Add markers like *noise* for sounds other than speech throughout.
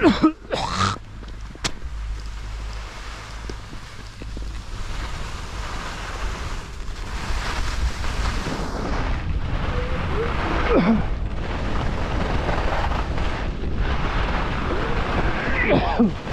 Oh. *laughs*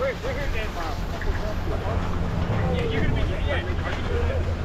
We're here, than. Yeah, you're gonna be. Yeah, are?